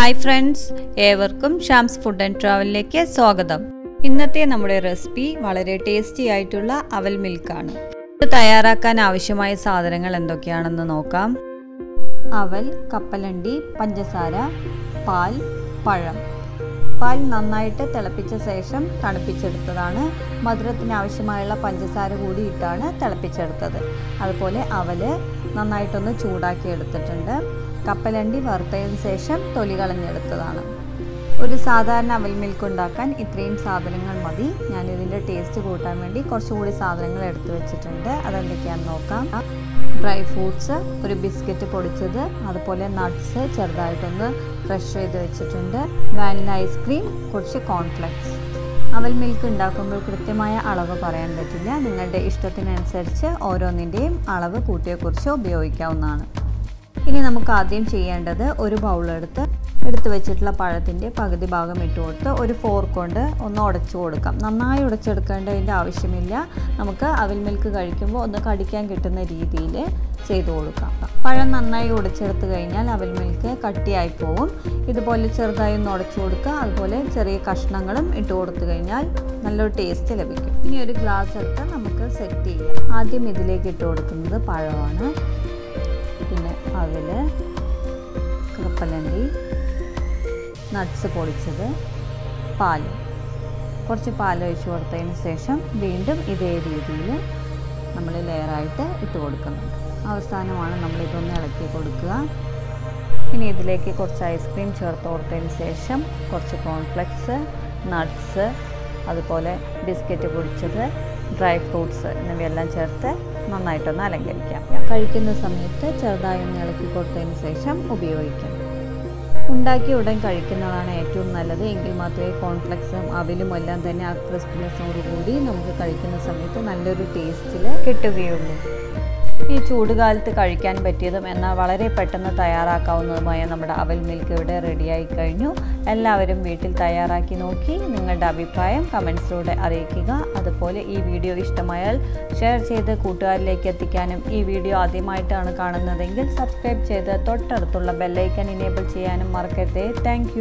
Hi friends ഏവർക്കും Shams food and ട്രാവലിലേക്ക് സ്വാഗതം. ഇന്നത്തെ നമ്മുടെ റെസിപ്പി വളരെ ടേസ്റ്റി ആയിട്ടുള്ള അവൽ മിൽക്കാണ് ഇത് തയ്യാറാക്കാൻ ആവശ്യമായ സാധനങ്ങൾ എന്തൊക്കെയാണെന്ന് നോക്കാം. അവൽ കപ്പലണ്ടി പഞ്ചസാര പാൽ പഴം. പാൽ നന്നായിട്ട് തിളപ്പിച്ച ശേഷം തണുപ്പിച്ചെടുത്തതാണ്. മധുരത്തിന് ആവശ്യമായുള്ള പഞ്ചസാര കൂടി ഇട്ടാണ് തിളപ്പിച്ചെടുത്തത്. അതുപോലെ അവൽ നന്നായിട്ടൊന്ന് ചൂടാക്കി എടുത്തിട്ടുണ്ട് കപ്പലണ്ടി വറുത്തതിന് ശേഷം തൊലി കളഞ്ഞെടുത്തതാണ്. ഒരു സാധാരണ അവൽ മിൽക്ക് ഉണ്ടാക്കാൻ ഇത്രയും സാധനങ്ങൾ മതി. ഞാൻ ഇതിന്റെ ടേസ്റ്റ് കൂട്ടാൻ വേണ്ടി കുറച്ചുകൂടി സാധനങ്ങൾ എടുത്തു വെച്ചിട്ടുണ്ട്. അതെന്തൊക്കെയാണെന്ന് നോക്കാം. ഡ്രൈ ഫ്രൂട്ട്സ് ഒരു ബിസ്ക്കറ്റ് പൊടിച്ചത് അതുപോലെ നട്ട്സ് ചെറുതായിട്ടൊന്ന് ക്രഷ് ചെയ്ത് വെച്ചിട്ടുണ്ട്. വാനില ഐസ്ക്രീം കുറച്ച് കോൺഫ്ലെക്സ് അവൽ മിൽക്ക് ഉണ്ടാക്കുമ്പോൾ കൃത്യമായ അളവ് പറയാൻ പറ്റില്ല. നിങ്ങളുടെ ഇഷ്ടത്തിനനുസരിച്ച് ഓരോന്നിന്റെയും അളവ് കൂട്ടിയെക്കുറിച്ച് കുറിച്ചോ ഉപയോഗിക്കാവുന്നതാണ്. ഇനി നമുക്ക് ആദ്യം ചെയ്യേണ്ടത് ഒരു ബൗളെടുത്ത് എടുത്തു വെച്ചിട്ടുള്ള പഴത്തിന്റെ പകുതി ഭാഗം ഇട്ട് കൊടുത്ത് ഒരു ഫോർക്ക് കൊണ്ട് ഒന്ന് ഉടച്ചു കൊടുക്കാം. നന്നായി ഉടച്ചെടുക്കേണ്ടതിന്റെ ആവശ്യമില്ല. നമുക്ക് അവിൽ മിൽക്ക് കഴിക്കുമ്പോൾ ഒന്ന് കടിക്കാൻ കിട്ടുന്ന രീതിയിൽ ചെയ്തു കൊടുക്കാം. പഴം നന്നായി ഉടച്ചെടുത്ത് കഴിഞ്ഞാൽ അവൽ മിൽക്ക് കട്ടിയായി പോവും. ഇതുപോലെ ചെറുതായി ഒന്ന് ഉടച്ചു കൊടുക്കുക. അതുപോലെ ചെറിയ കഷ്ണങ്ങളും ഇട്ട് കൊടുത്തു കഴിഞ്ഞാൽ നല്ലൊരു ടേസ്റ്റ് ലഭിക്കും. ഇനി ഒരു ഗ്ലാസ് എടുത്ത് നമുക്ക് സെറ്റ് ചെയ്യാം. ആദ്യം ഇതിലേക്ക് ഇട്ട് കൊടുക്കുന്നത് പഴമാണ്. കൃപ്പലണ്ടി കപ്പലണ്ടി നട്ട്സ് പൊടിച്ചത് പാൽ കുറച്ച് പാൽ ഒഴിച്ച് കൊടുത്തതിന് ശേഷം വീണ്ടും ഇതേ രീതിയിൽ നമ്മൾ ലെയറായിട്ട് ഇട്ട് കൊടുക്കുന്നുണ്ട്. അവസാനമാണ് നമ്മൾ ഇതൊന്ന് ഇളക്കി കൊടുക്കുക. ഇനി ഇതിലേക്ക് കുറച്ച് ഐസ്ക്രീം ചേർത്ത് കൊടുത്തതിന് ശേഷം കുറച്ച് കോൺഫ്ലെക്സ് നട്ട്സ് അതുപോലെ ബിസ്ക്കറ്റ് പൊടിച്ചത് ഡ്രൈ ഫ്രൂട്ട്സ് എന്നിവയെല്ലാം ചേർത്ത് നന്നായിട്ടൊന്ന് അലങ്കരിക്കാം. കഴിക്കുന്ന സമയത്ത് ചെറുതായി ഒന്ന് ഇളക്കി കൊടുത്തതിന് ശേഷം ഉപയോഗിക്കാം. ഉണ്ടാക്കി ഉടൻ കഴിക്കുന്നതാണ് ഏറ്റവും നല്ലത്. എങ്കിൽ മാത്രമേ കോൺഫ്ലെക്സും അവിലും എല്ലാം തന്നെ ആ ക്രിസ്പിനെസ്സോടുകൂടി നമുക്ക് കഴിക്കുന്ന സമയത്ത് നല്ലൊരു ടേസ്റ്റിൽ കിട്ടുകയുള്ളൂ. ഈ ചൂടുകാലത്ത് കഴിക്കാൻ പറ്റിയതും എന്നാൽ വളരെ പെട്ടെന്ന് തയ്യാറാക്കാവുന്നതുമായ നമ്മുടെ അവൽ മിൽക്ക് ഇവിടെ റെഡിയായി കഴിഞ്ഞു. എല്ലാവരും വീട്ടിൽ തയ്യാറാക്കി നോക്കി നിങ്ങളുടെ അഭിപ്രായം കമൻസിലൂടെ അറിയിക്കുക. അതുപോലെ ഈ വീഡിയോ ഇഷ്ടമായാൽ ഷെയർ ചെയ്ത് കൂട്ടുകാരിലേക്ക് എത്തിക്കാനും ഈ വീഡിയോ ആദ്യമായിട്ടാണ് കാണുന്നതെങ്കിൽ സബ്സ്ക്രൈബ് ചെയ്ത് തൊട്ടടുത്തുള്ള ബെല്ലൈക്കൻ ഇനേബിൾ ചെയ്യാനും മറക്കരുതേ. താങ്ക്